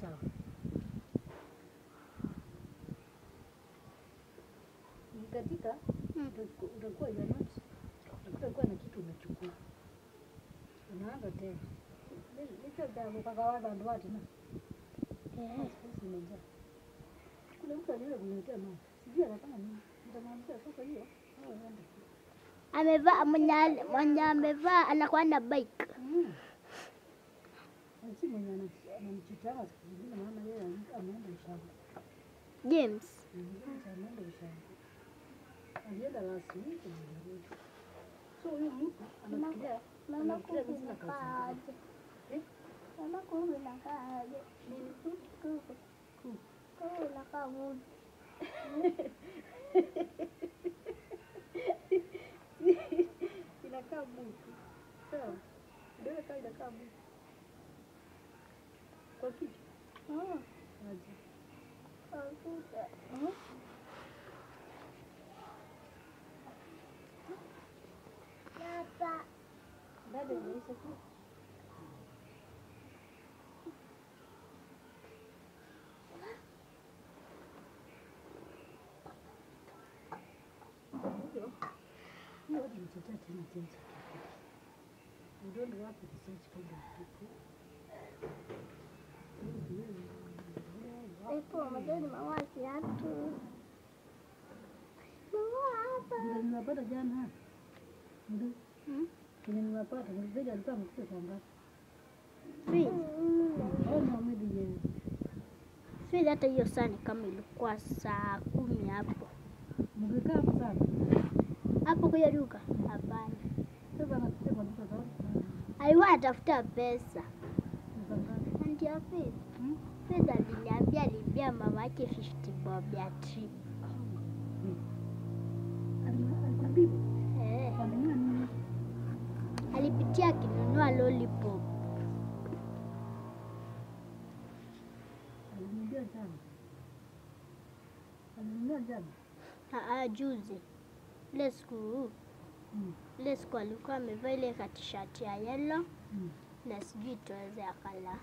Sawa. Katika utaku- utakuwa you're not utakuwa na kitu umechukua. Unaanza tena. Licho. Eh. Imejaa. Mtu kuniletea maji. Sijui anafanya nini. Nitamwambia sasa hiyo. Amevaa mwenye amevaa anakuwa na bike. Mm. Na si mwenye ana- anamchitama siku zingine maana yeye ameenda ushamba. James. Ameenda ushamba. Alienda last week na amerudi. So huyu mtu anafikiria Mama anafikiria kuku mimi sina kazi. inakaaje? Eh? Mama kuku inakaaje? Nini? Kuku. Kuku inakaa mudi. Inakaa butu. Sawa. Ndio kaa inakaa butu. Kwa kichwa. Mm. Aje. Kabisa. Sasa Bado inaisha tu. Epo majani maua kiatu. Maua hapa. Vile nimepata jana. Ndio. Hmm? Nimepata, mzee alikuwa amekuja saa ngapi? Feel. Au ni mwezi yeye. Feel hata hiyo saa ni kama ilikuwa saa kumi hapo. Mkikaa hapo sana. Hapo kwa duka? Hapana. Sasa. Alikuwa anatafuta pesa. Ndio Faith. Hmm? Faith aliniambia alibia mama yake 50 bob ya trip. Eh, alipitia akinunua lollipop. Jana. Alinunua jana. Ah, juzi. Ile siku Mm. ile siku alikuwa amevaa ile katishati ya yellow Mm. na sijui tuweze akala.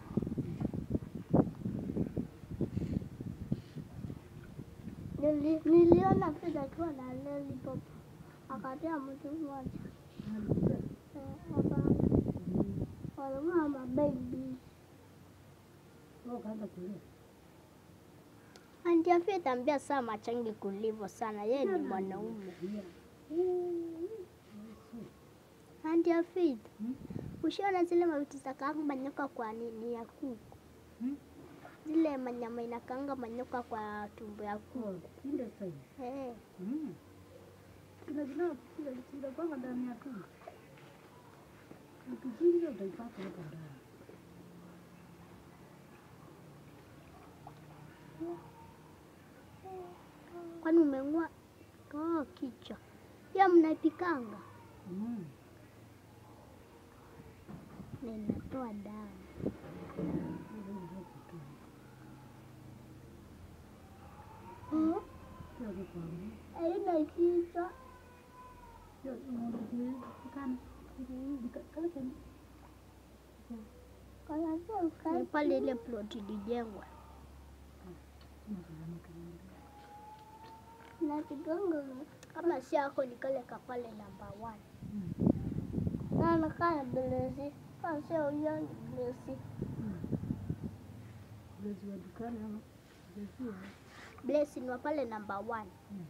Niliona Faith akiwa na lollipop akatia mtu mmoja. Eh, walikuwa kaanza. Anti ambia saa machangi kulivo sana, yeye ni mwanaume. Anti Faith, Hmm? ushaona zile mavitu za kaanga manyoka kwa nini ya kuku? Hmm? Zile manyama inakaanga manyoka kwa tumbo ya kuku. Ile. Eh, Mm. Kila kwanga ndani ya tumbo. Ukichinja utaipata hapo ndani. kwani umeng'ua oh, kichwa ya mnaipikanga Mm. na inatoa damu. Hiyo ndio kitu. Eh, Sio kukwambia. Haina kichwa. Pale ile ploti ilijengwa na kigongo kama si yako ni kale kapale namba one na anakaa na blesi kama sio hiyo blesi Mwezi wa dukani ama mwezi wa blesi ni wa pale namba one Mm.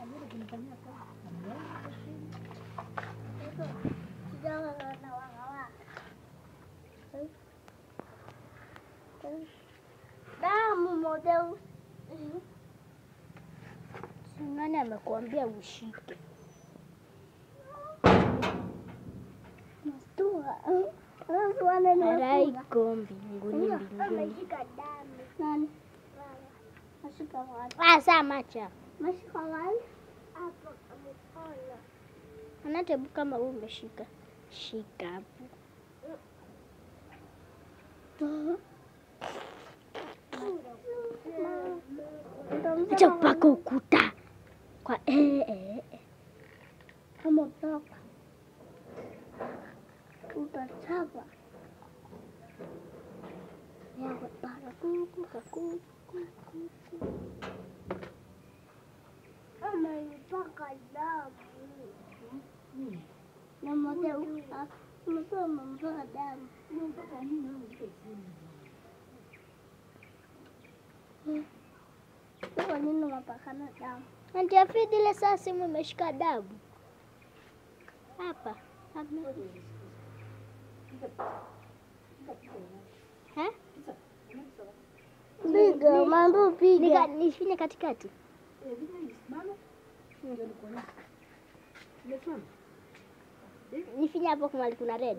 Alienda kunifanyia kazi. Ameona Damu nani amekuambia ushike? Mastua. Arai ko mbinguni mbinguni. Ah, saa macha. Mashika wapi? Anate, hebu kama umeshika shika hapo. Acha kupaka ukuta kwa eh, eh, eh. Kama utaka utachapa yawe para kuku kakuku Amenipaka damu na mmoja mmoja amempaka damu. Kwa nini damu? Anti ile saa simu imeshika damu hapa? Piga mambo, piga katikati. Nifinye hapo kumali kuna red.